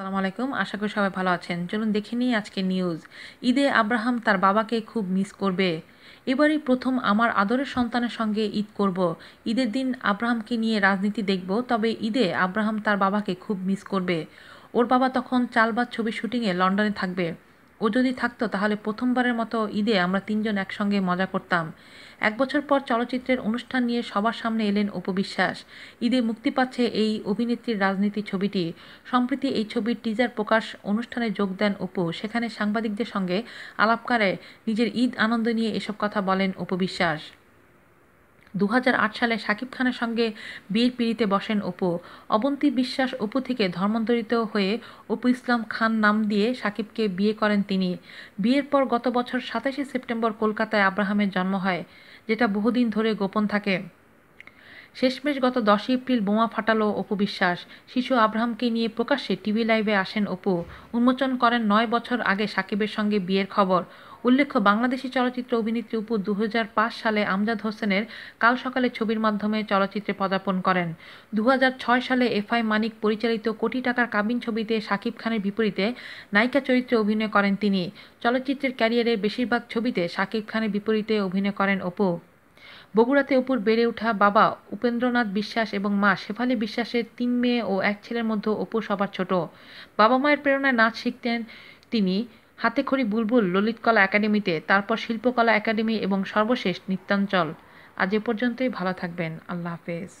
আসসালামু আলাইকুম। আশা করি সবাই ভালো আছেন। চলুন দেখে নিই আজকে নিউজ ঈদে আব্রাহাম তার বাবাকে খুব মিস করবে। এবারই প্রথম আমার আদরের সন্তানের সঙ্গে ঈদ করব। ঈদের দিন আব্রাহামকে নিয়ে রাজনীতি দেখব, তবে ঈদে আব্রাহাম তার বাবাকে খুব মিস করবে। ওর বাবা তখন চালবাজ ছবি শুটিংয়ে লন্ডনে থাকবে। ও যদি থাকতো, তাহলে প্রথমবারের মতো ঈদে আমরা তিনজন একসঙ্গে মজা করতাম। এক বছর পর চলচ্চিত্রের অনুষ্ঠান নিয়ে সবার সামনে এলেন উপবিশ্বাস ঈদে মুক্তি পাচ্ছে এই অভিনেত্রীর রাজনীতি ছবিটি। সম্প্রতি এই ছবির টিজার প্রকাশ অনুষ্ঠানে যোগ দেন অপু। সেখানে সাংবাদিকদের সঙ্গে আলাপকারে নিজের ঈদ আনন্দ নিয়ে এসব কথা বলেন উপবিশ্বাস দু হাজার আট সালে শাকিব খানের সঙ্গে বিয়ের পিড়িতে বসেন অপু। অবন্তী বিশ্বাস অপু থেকে ধর্মান্তরিত হয়ে অপু ইসলাম খান নাম দিয়ে শাকিবকে বিয়ে করেন তিনি। বিয়ের পর গত বছর সাতাশে সেপ্টেম্বর কলকাতায় আব্রাহামের জন্ম হয়, যেটা বহুদিন ধরে গোপন থাকে। শেষমেশ গত দশই এপ্রিল বোমা ফাটালো অপু বিশ্বাস। শিশু আব্রাহামকে নিয়ে প্রকাশ্যে টিভি লাইভে আসেন অপু। উন্মোচন করেন নয় বছর আগে সাকিবের সঙ্গে বিয়ের খবর। উল্লেখ্য, বাংলাদেশি চলচ্চিত্র অভিনেত্রী উপু দু হাজার পাঁচ সালে আমজাদ হোসেনের কাল সকালে ছবির মাধ্যমে চলচ্চিত্রে পদার্পণ করেন। দু হাজার ছয় সালে এফআই মানিক পরিচালিত কোটি টাকার কাবিন ছবিতে শাকিব খানের বিপরীতে নায়িকা চরিত্রে অভিনয় করেন তিনি। চলচ্চিত্রের ক্যারিয়ারের বেশিরভাগ ছবিতে শাকিব খানের বিপরীতে অভিনয় করেন অপু। বগুড়াতে অপুর বেড়ে ওঠা বাবা উপেন্দ্রনাথ বিশ্বাস এবং মা শেফালি বিশ্বাসের তিন মেয়ে ও এক ছেলের মধ্যে অপু সবার ছোট। বাবা মায়ের প্রেরণায় নাচ শিখতেন তিনি। হাতেখড়ি বুলবুল, ললিতকলা একাডেমিতে, তারপর শিল্পকলা একাডেমি এবং সর্বশেষ নিত্যাঞ্চল। আজ এ পর্যন্তই, ভালো থাকবেন। আল্লাহ হাফেজ।